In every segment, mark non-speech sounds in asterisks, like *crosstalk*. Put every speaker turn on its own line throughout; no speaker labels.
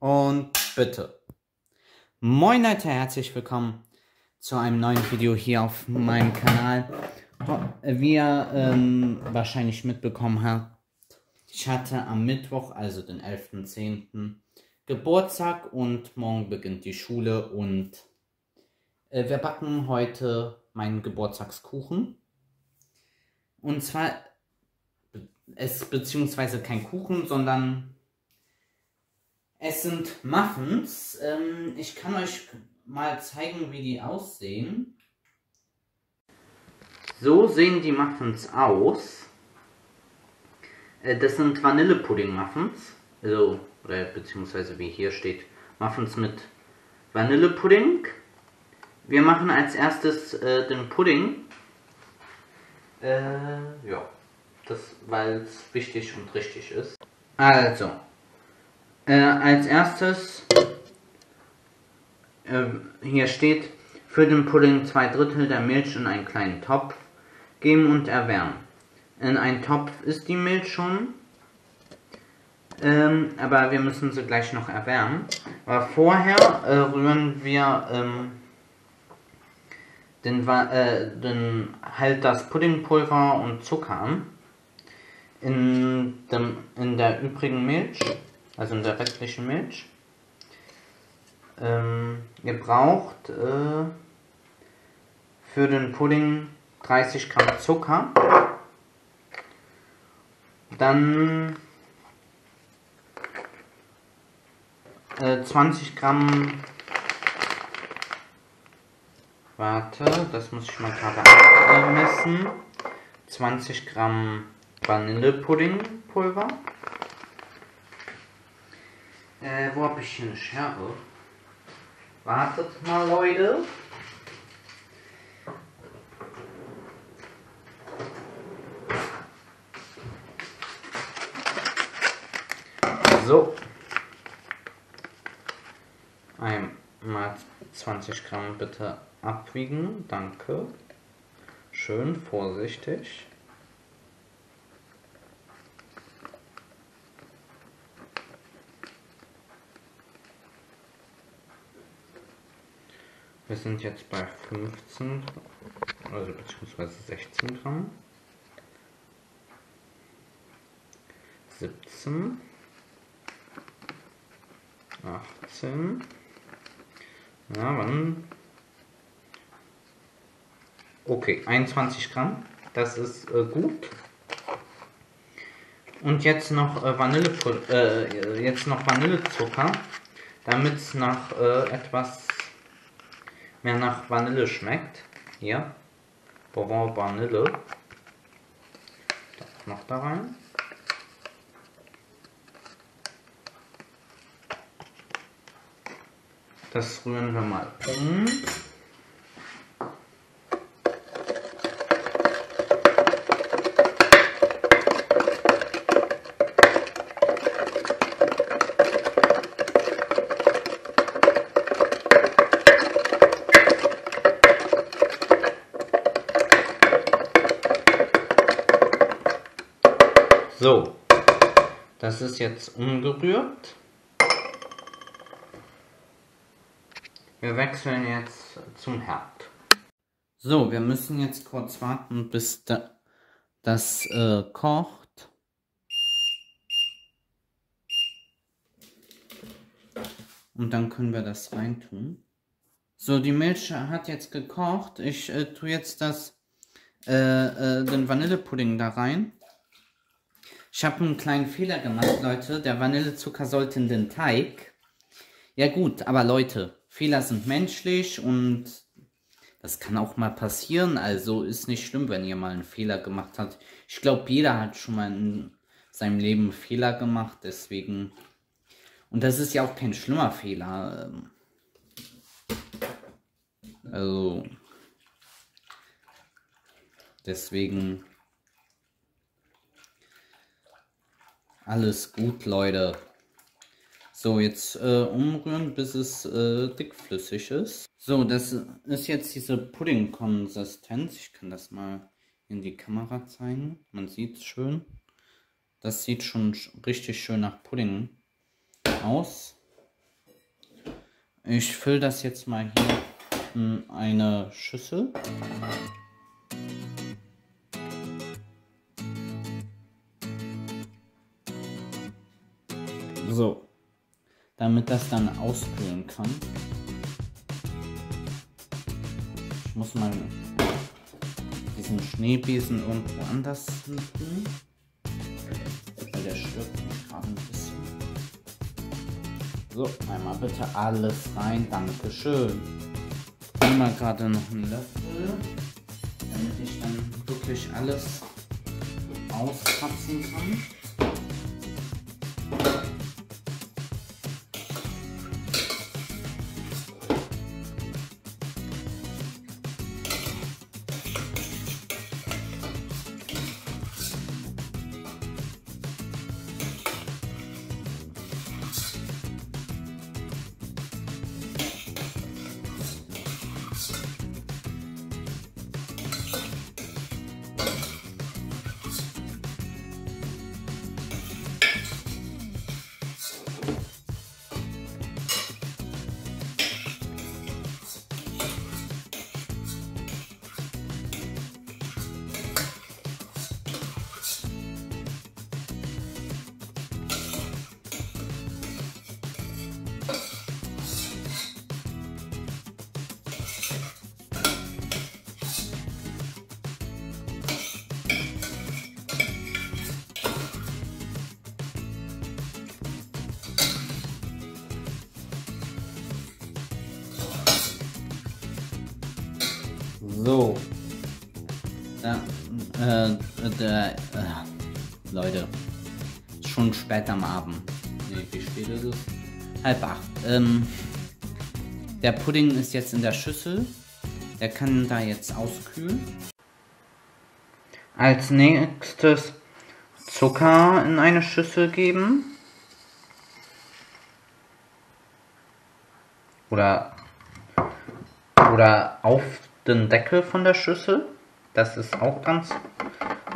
Und bitte. Moin Leute, herzlich willkommen zu einem neuen Video hier auf meinem Kanal. Wie ihr ähm, wahrscheinlich mitbekommen habt, ich hatte am Mittwoch, also den 11.10. Geburtstag und morgen beginnt die Schule und äh, wir backen heute meinen Geburtstagskuchen. Und zwar es beziehungsweise kein Kuchen, sondern es sind Muffins. Ähm, ich kann euch mal zeigen, wie die aussehen. So sehen die Muffins aus. Äh, das sind Vanillepudding-Muffins. Also, oder beziehungsweise wie hier steht, Muffins mit Vanillepudding. Wir machen als erstes äh, den Pudding. Äh, ja, das, weil es wichtig und richtig ist. Also, äh, als erstes, äh, hier steht, für den Pudding zwei Drittel der Milch in einen kleinen Topf geben und erwärmen. In einen Topf ist die Milch schon, ähm, aber wir müssen sie gleich noch erwärmen. Aber vorher äh, rühren wir ähm, den, äh, den, halt das Puddingpulver und Zucker an in, dem, in der übrigen Milch also in der restlichen Milch. Ähm, ihr braucht äh, für den Pudding 30 Gramm Zucker, dann äh, 20 Gramm, warte, das muss ich mal gerade messen, 20 Gramm Vanillepuddingpulver. Äh, wo hab ich hier eine Schere? Wartet mal, Leute. So. Einmal 20 Gramm bitte abwiegen. Danke. Schön vorsichtig. Sind jetzt bei 15, also beziehungsweise 16 Gramm. 17. 18. Ja, wann? Okay, 21 Gramm. Das ist äh, gut. Und jetzt noch äh, Vanille, äh, jetzt noch Vanillezucker, damit es nach äh, etwas mehr nach Vanille schmeckt. Hier. Bourbon Vanille. Das noch da rein. Das rühren wir mal um. Das ist jetzt umgerührt. Wir wechseln jetzt zum Herd. So, wir müssen jetzt kurz warten, bis da, das äh, kocht. Und dann können wir das reintun. So, die Milch hat jetzt gekocht. Ich äh, tue jetzt das, äh, äh den Vanillepudding da rein. Ich habe einen kleinen Fehler gemacht, Leute. Der Vanillezucker sollte in den Teig. Ja gut, aber Leute, Fehler sind menschlich und das kann auch mal passieren. Also ist nicht schlimm, wenn ihr mal einen Fehler gemacht habt. Ich glaube, jeder hat schon mal in seinem Leben Fehler gemacht. Deswegen... Und das ist ja auch kein schlimmer Fehler. Also... Deswegen Alles gut, Leute. So, jetzt äh, umrühren, bis es äh, dickflüssig ist. So, das ist jetzt diese Pudding-Konsistenz. Ich kann das mal in die Kamera zeigen. Man sieht es schön. Das sieht schon richtig schön nach Pudding aus. Ich fülle das jetzt mal hier in eine Schüssel. So, damit das dann auskühlen kann. Ich muss mal diesen Schneebesen irgendwo anders tun. Weil der stört gerade ein bisschen. So, einmal bitte alles rein. Dankeschön. Ich nehme mal gerade noch einen Löffel, damit ich dann wirklich alles auskratzen kann. So. Äh, äh, äh, Leute. Schon spät am Abend. Nee, wie spät ist es? Halb acht. Ähm, der Pudding ist jetzt in der Schüssel. Der kann da jetzt auskühlen. Als nächstes Zucker in eine Schüssel geben. Oder, oder auf den Deckel von der Schüssel. Das ist auch ganz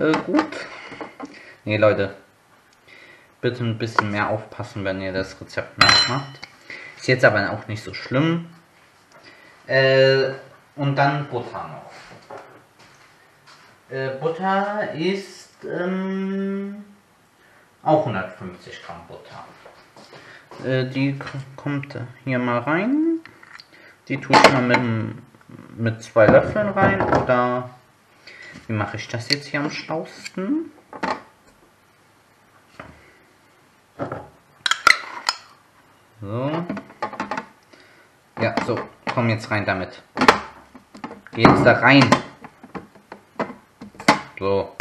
äh, gut. Ne, Leute. Bitte ein bisschen mehr aufpassen, wenn ihr das Rezept nachmacht. Ist jetzt aber auch nicht so schlimm. Äh, und dann Butter noch. Äh, Butter ist ähm, auch 150 Gramm Butter. Äh, die kommt hier mal rein. Die ich mal mit dem mit zwei Löffeln rein oder wie mache ich das jetzt hier am schlausten? So. Ja, so, komm jetzt rein damit. Geh jetzt da rein. So.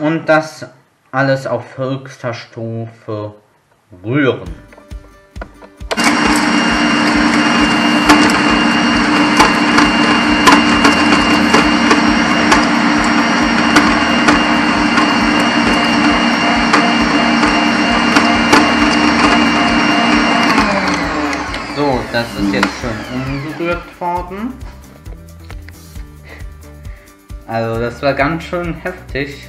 Und das alles auf höchster Stufe rühren. So, das ist jetzt schön umgerührt worden. Also das war ganz schön heftig.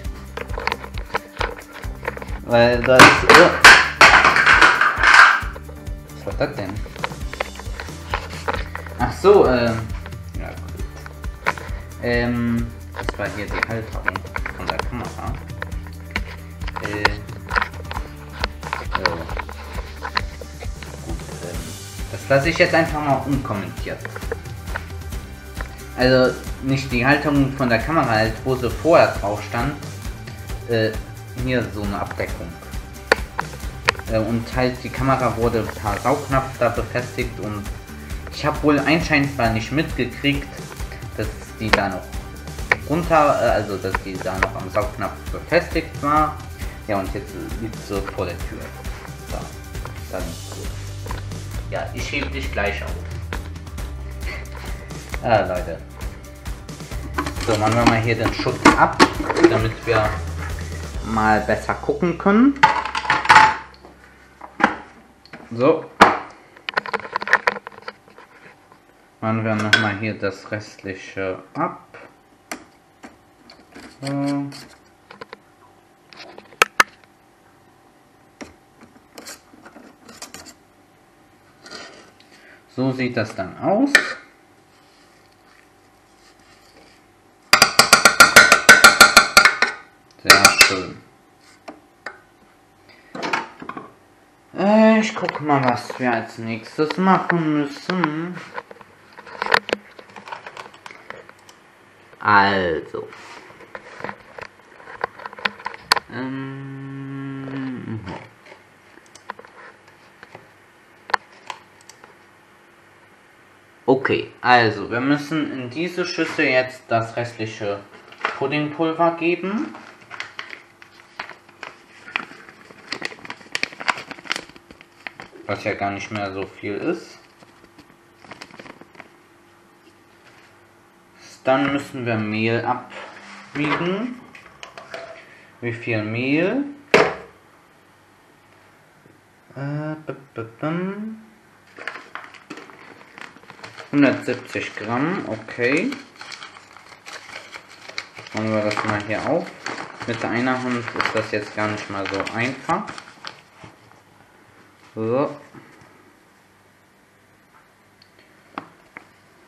Weil das... Was das denn? Ach so, ähm. Ja, gut. Ähm, das war hier die Halterung von der Kamera. Äh. So. Gut, ähm, das lasse ich jetzt einfach mal unkommentiert. Also nicht die Halterung von der Kamera, halt, wo sie vorher drauf stand. Äh, hier so eine Abdeckung. Äh, und halt die Kamera wurde per Saugnapf da befestigt und ich habe wohl anscheinend nicht mitgekriegt, dass die da noch runter, äh, also dass die da noch am Saugnapf befestigt war. Ja und jetzt liegt sie vor der Tür. So, dann. Ja, ich hebe dich gleich auf. *laughs* Ah, Leute. So, machen wir mal hier den Schutz ab, damit wir mal besser gucken können. So. Machen wir nochmal hier das restliche ab. So. So sieht das dann aus. Sehr schön. Ich guck mal, was wir als nächstes machen müssen. Also. Ähm. Okay, also wir müssen in diese Schüssel jetzt das restliche Puddingpulver geben. Was ja gar nicht mehr so viel ist. Dann müssen wir Mehl abwiegen. Wie viel Mehl? Äh, 170 Gramm, okay. Machen wir das mal hier auf. Mit einer Hand ist das jetzt gar nicht mal so einfach. So.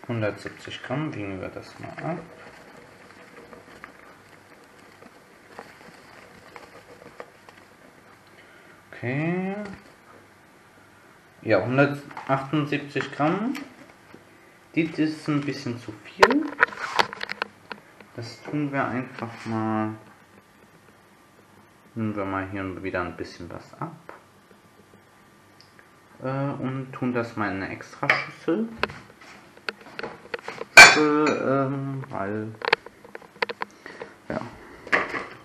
170 Gramm, wiegen wir das mal ab. Okay. Ja, 178 Gramm. Das ist ein bisschen zu viel. Das tun wir einfach mal. Nehmen wir mal hier wieder ein bisschen was ab. Äh, und tun das mal in eine extra Schüssel. Ähm, weil. Ja.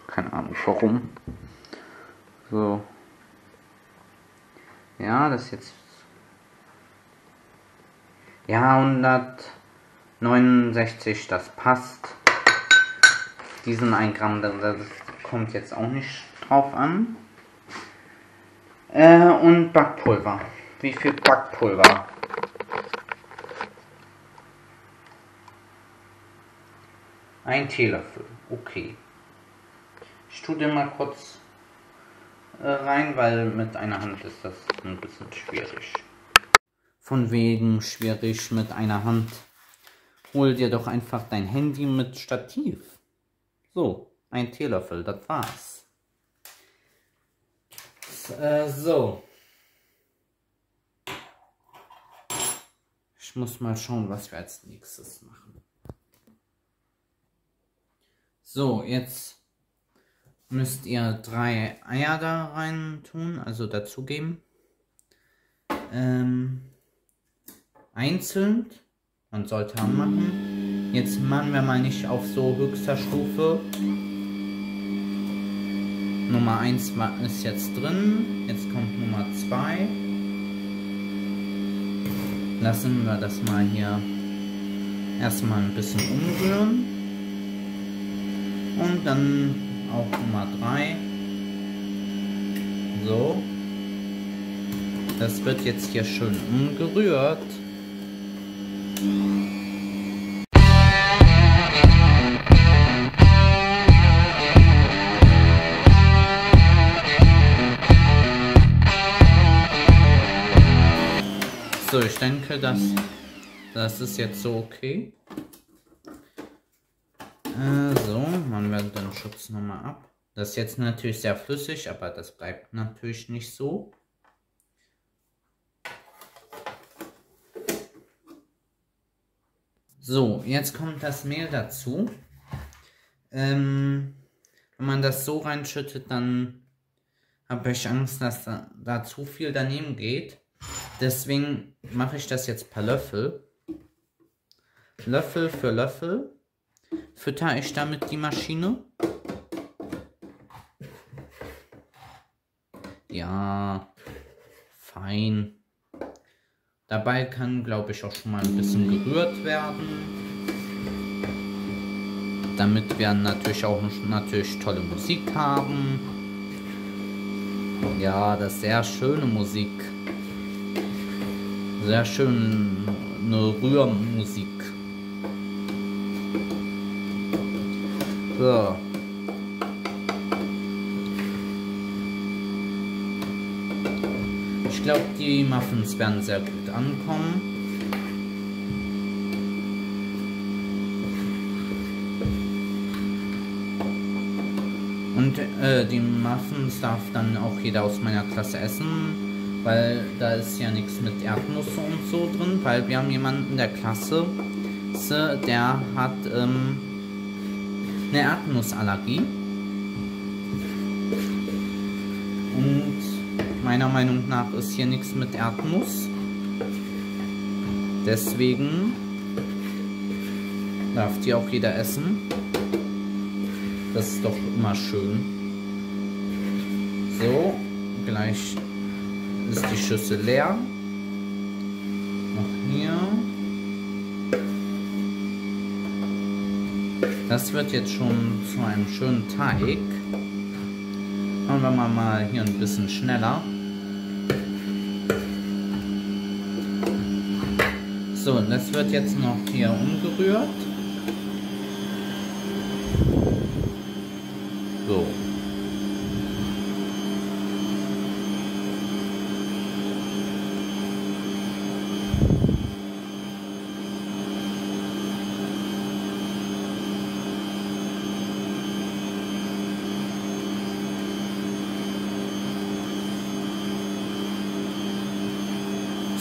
Keine Ahnung warum. So. Ja, das jetzt. Ja, 169, das passt. Diesen 1 Gramm, das kommt jetzt auch nicht drauf an. Äh, und Backpulver. Wie viel Backpulver? Ein Teelöffel. Okay. Ich tue den mal kurz äh, rein, weil mit einer Hand ist das ein bisschen schwierig. Von wegen schwierig mit einer Hand. Hol dir doch einfach dein Handy mit Stativ. So, ein Teelöffel, das war's. Äh, so. Ich muss mal schauen, was wir als nächstes machen. So, jetzt müsst ihr drei Eier da rein tun, also dazugeben. Ähm, einzeln. Man sollte machen. Jetzt machen wir mal nicht auf so höchster Stufe. Nummer 1 ist jetzt drin. Jetzt kommt Nummer 2. Lassen wir das mal hier erstmal ein bisschen umrühren. Und dann auch Nummer 3. So. Das wird jetzt hier schön umgerührt. So, ich denke, dass das ist jetzt so okay. Äh, so, machen wir den Schutz nochmal ab. Das ist jetzt natürlich sehr flüssig, aber das bleibt natürlich nicht so. So, jetzt kommt das Mehl dazu. Ähm, wenn man das so reinschüttet, dann habe ich Angst, dass da, da zu viel daneben geht. Deswegen mache ich das jetzt per Löffel. Löffel für Löffel fütter ich damit die Maschine. Ja, fein. Dabei kann, glaube ich, auch schon mal ein bisschen gerührt werden. Damit wir natürlich auch natürlich tolle Musik haben. Ja, das ist sehr schöne Musik sehr schöne Rührmusik. So. Ich glaube, die Muffins werden sehr gut ankommen. Und äh, die Muffins darf dann auch jeder aus meiner Klasse essen weil da ist ja nichts mit Erdnuss und so drin, weil wir haben jemanden in der Klasse, der hat ähm, eine Erdnussallergie. Und meiner Meinung nach ist hier nichts mit Erdnuss. Deswegen darf die auch jeder essen. Das ist doch immer schön. So, gleich ist die Schüssel leer. Noch hier. Das wird jetzt schon zu einem schönen Teig. Machen wir mal hier ein bisschen schneller. So, das wird jetzt noch hier umgerührt. So.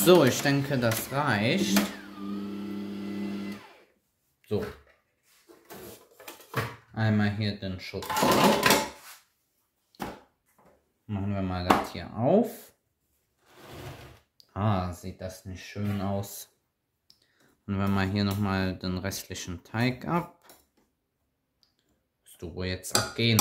So, ich denke, das reicht. So. Einmal hier den Schutz. Machen wir mal das hier auf. Ah, sieht das nicht schön aus. Und wenn wir hier nochmal den restlichen Teig ab. Musst du wohl jetzt abgehen.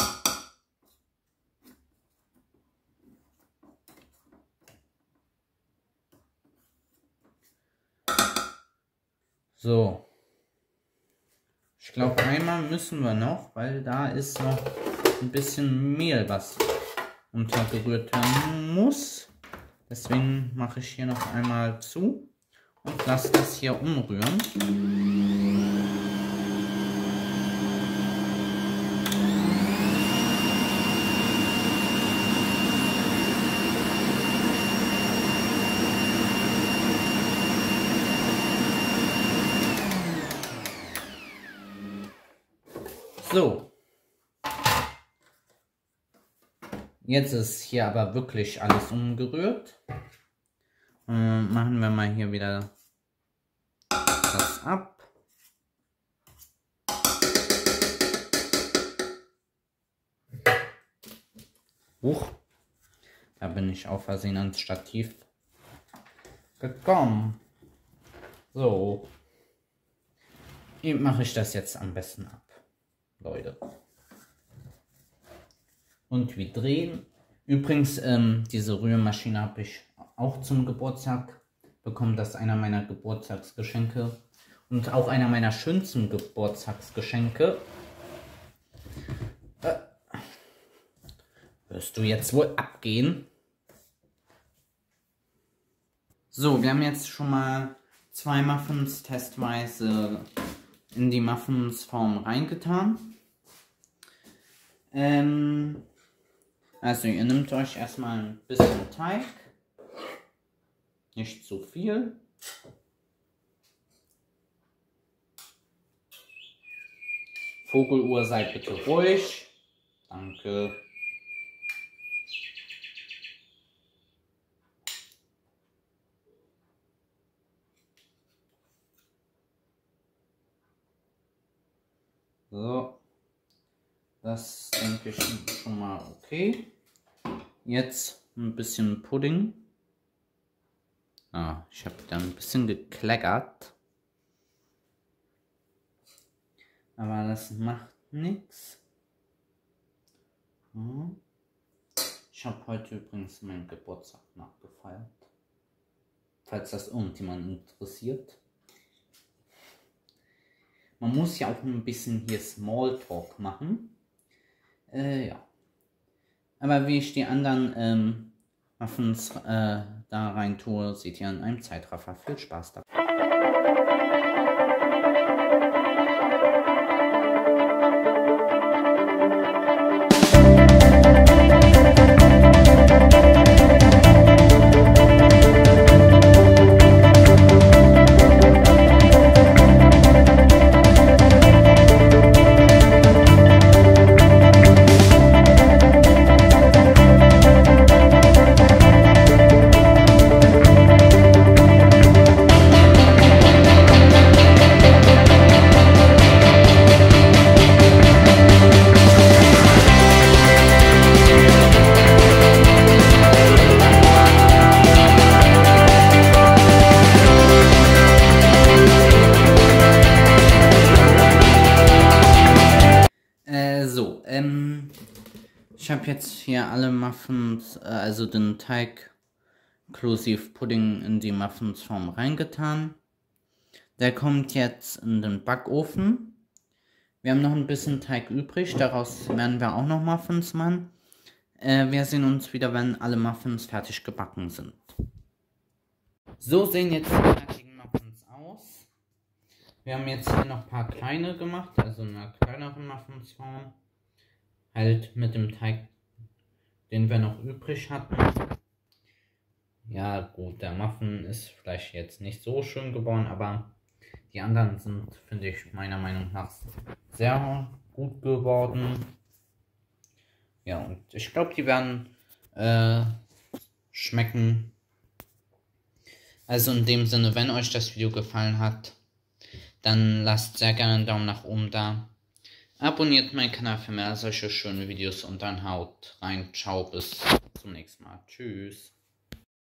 So. Ich glaube, einmal müssen wir noch, weil da ist noch ein bisschen Mehl, was untergerührt werden muss. Deswegen mache ich hier noch einmal zu und lasse das hier umrühren. So. Jetzt ist hier aber wirklich alles umgerührt. Und äh, machen wir mal hier wieder das ab. Huch, da bin ich auf Versehen ans Stativ gekommen. So, wie mache ich das jetzt am besten ab? Leute. Und wir drehen. Übrigens, ähm, diese Rührmaschine habe ich auch zum Geburtstag bekommen. Das ist einer meiner Geburtstagsgeschenke. Und auch einer meiner schönsten Geburtstagsgeschenke. Äh, wirst du jetzt wohl abgehen? So, wir haben jetzt schon mal zwei Muffins testweise in die Muffins-Form reingetan. Ähm, also ihr nehmt euch erstmal ein bisschen Teig. Nicht zu viel. Vogeluhr, seid bitte ruhig. Danke. So. Das denke ich schon mal okay. Jetzt ein bisschen Pudding. Ah, ich habe da ein bisschen gekleckert. Aber das macht nichts. Ich habe heute übrigens meinen Geburtstag nachgefeiert. Falls das irgendjemand interessiert. Man muss ja auch ein bisschen hier Smalltalk machen. Äh, ja. Aber wie ich die anderen ähm, Muffins äh, da rein tue, seht ihr in einem Zeitraffer. Viel Spaß dabei. Ich habe jetzt hier alle Muffins, äh, also den Teig inklusive Pudding in die Muffinsform reingetan. Der kommt jetzt in den Backofen. Wir haben noch ein bisschen Teig übrig, daraus werden wir auch noch Muffins machen. Äh, wir sehen uns wieder, wenn alle Muffins fertig gebacken sind. So sehen jetzt die fertigen Muffins aus. Wir haben jetzt hier noch ein paar kleine gemacht, also eine kleinere Muffinsform. Halt mit dem Teig, den wir noch übrig hatten. Ja gut, der Muffin ist vielleicht jetzt nicht so schön geworden, aber die anderen sind, finde ich, meiner Meinung nach sehr gut geworden. Ja, und ich glaube, die werden äh, schmecken. Also in dem Sinne, wenn euch das Video gefallen hat, dann lasst sehr gerne einen Daumen nach oben da. Abonniert meinen Kanal für mehr solche schöne Videos und dann haut rein. Ciao, bis zum nächsten Mal. Tschüss.